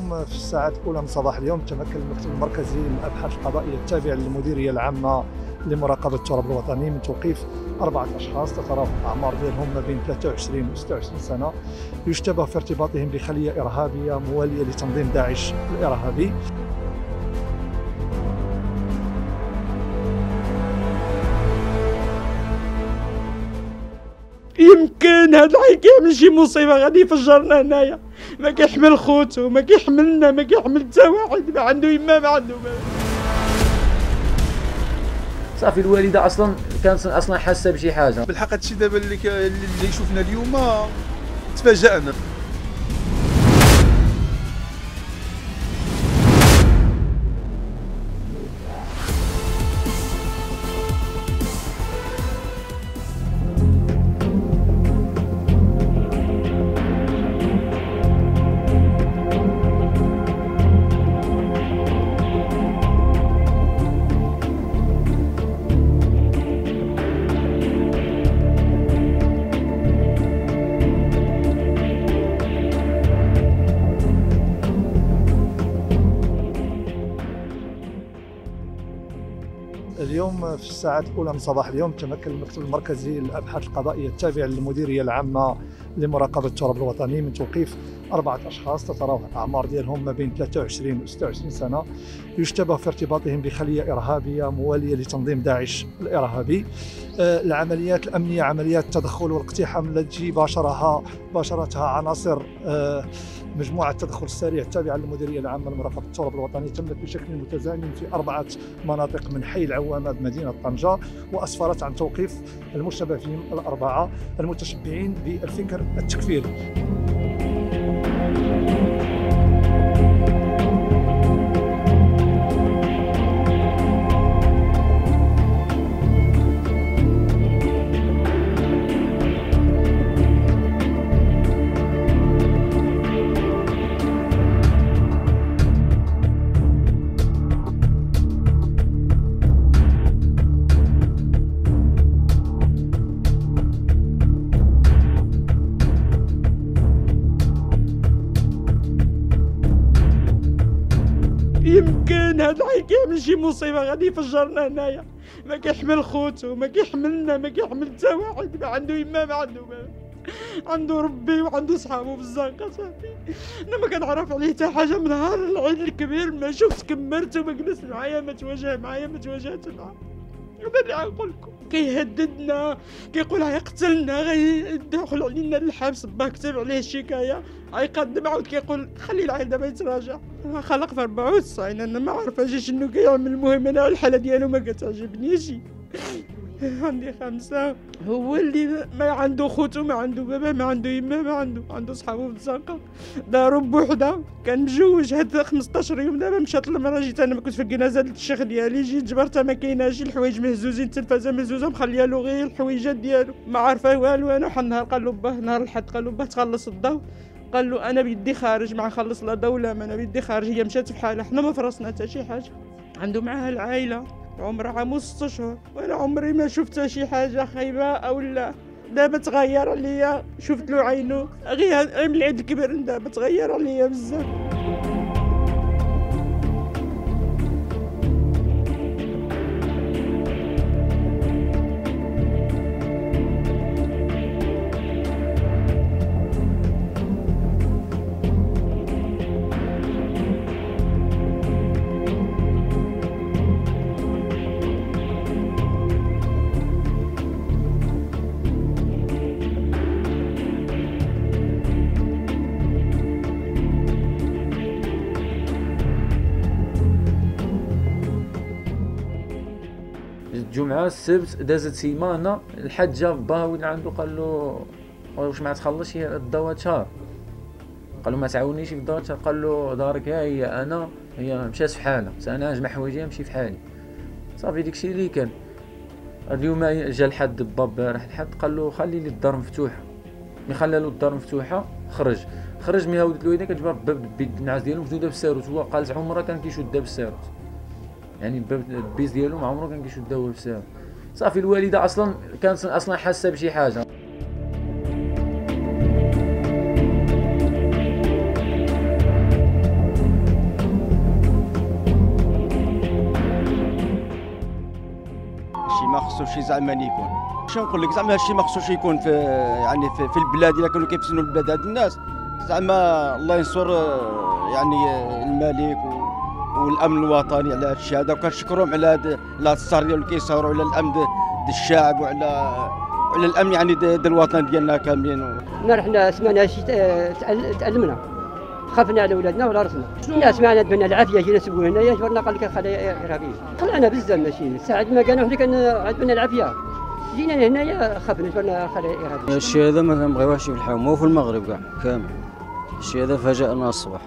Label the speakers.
Speaker 1: اليوم في الساعات الأولى من صباح اليوم تمكن المكتب المركزي للأبحاث القضائية التابع للمديرية العامة لمراقبة التراب الوطني من توقيف أربعة أشخاص تتراوح الأعمار ديالهم ما بين 23 و 26 سنة. يشتبه في ارتباطهم بخلية إرهابية موالية لتنظيم داعش الإرهابي.
Speaker 2: يمكن هاد الحي كيعمل شي مصيبة غادي يفجرنا هنايا. ما كيحمل خوتو ما كيحملنا ما كيحمل حتى واحد ما عنده يما ما عنده ما.
Speaker 3: صافي الوالدة أصلا كانت أصلا حاسة بشي حاجة.
Speaker 4: بالحق هادشي دابا اللي ك- اللي شفنا اليوم تفاجأنا.
Speaker 1: في الساعات الأولى من صباح اليوم تمكن المكتب المركزي للأبحاث القضائية التابع للمديرية العامة لمراقبة التراب الوطني من توقيف أربعة أشخاص تتراوح الأعمار ديالهم ما بين 23 و 26 سنة. يشتبه في ارتباطهم بخلية إرهابية موالية لتنظيم داعش الإرهابي. آه، العمليات الأمنية عمليات التدخل والاقتحام التي باشرها باشرتها عناصر آه، مجموعة التدخل السريع التابعة للمديرية العامة لمراقبة التراب الوطني تمت بشكل متزامن في أربعة مناطق من حي العوامة بمدينة طنجة وأسفرت عن توقيف المشتبه فيهم الأربعة المتشبعين بالفكر التكفيري.
Speaker 2: يمكن هاد الحي كيعمل شي مصيبة غادي يفجرنا هنايا. ما كيحمل خوتو ما كيحملنا ما كيحمل حتى واحد. ما عنده يما ما عنده ما عنده ربي وعنده صحابه في الزنقه صافي أنا ما كنعرف عليه حتى حاجة من نهار العيد الكبير ما شفت كمرته ما جلس معايا ما تواجه معايا ما تواجهت معاه. هذا اللي غنقول لكم كيهددنا كيقول غيقتلنا غيدخل علينا للحبس با كتب عليه الشكاية. غيقدم عاود كيقول خلي العيل دابا يتراجع. خلق في 94 أنا ما عارفه شنو كيعمل. المهم أنا الحالة ديالو ما كتعجبنيش. عندي خمسة. هو اللي ما عنده خوتو ما عنده بابا ما عنده يما ما عنده عنده صحابو في الزنقة. دارو بوحدة. كان مجوج هاد 15 يوم دابا مشات المرا جيت أنا ما كنت في الجنازة الشيخ ديالي جيت جبرتها ما كايناش الحوايج مهزوزين التلفازة مهزوزة مخليه له غير الحويجات ديالو. ما عارفة والو أنا واحد النهار قال له باه نهار الحد قال له باه تخلص الضو. قال له أنا بيدي خارج مع خلص لا دولة ما أنا بيدي خارج هي مشات في حالها. حنا ما فرصنا حتى شي حاجة. عنده معاها العائلة. عمرها ست أشهر. وأنا عمري ما شفت شي حاجة خايبة أو لا. دابا تغير عليا. شفت له غير غير من العيد الكبير دابا تغير عليا بزاف.
Speaker 3: الجمعة السبت دازت سيمانة الحد جا باه وين عنده قال له واش ما تخلصش هي الضوات شهر قال له ما تعاونيش في شهر قال له دارك ها هي أنا هي مشات في حالها. أنا نجمع حوايجي نمشي في حالي. صافي داكشي اللي كان. اليوم جا الحد باب راح الحد قال له خلي لي الدار مفتوحة. مي خلى له الدار مفتوحة خرج. خرج مي هاودت الوالده كتجبر باب بيت النعاس ديالو مشدوده بالساروت هو قال عمره كان كيشدها بالساروت يعني البيز ديالو ما عمره كان كيشدها هو بسبب صافي الوالدة أصلا كانت أصلا حاسة بشي حاجة.
Speaker 5: شي ما خصوش زعما يكون. شنو نقول لك؟ زعما هادشي ما خصوش يكون في يعني في, في البلاد إلا كانوا كيفسنوا البلاد هاد الناس. زعما الله ينصر آه، يعني آه، الملك و والأمن الوطني على هادشي هذا وكنشكرهم على هاد على هاد الصهر ديالهم كيسهروا على الأمن ديال الشعب وعلى وعلى الأمن يعني ديال الوطن ديالنا كاملين.
Speaker 6: نار حنا سمعنا شي تألمنا. خافنا على ولادنا وعلى راسنا لا سمعنا بان العافية جينا نسبوا هنايا جبرنا قال لك خلايا ارهابيه طلعنا بزاف ماشي. ساعة ما كانوا حنا كان عندنا العافية. جينا هنايا خافنا جبرنا خلايا ارهابيه
Speaker 7: الشيء هذا ما نبغيوهش في الحومه وفي المغرب كاع كامل الشيء هذا فاجأنا الصباح.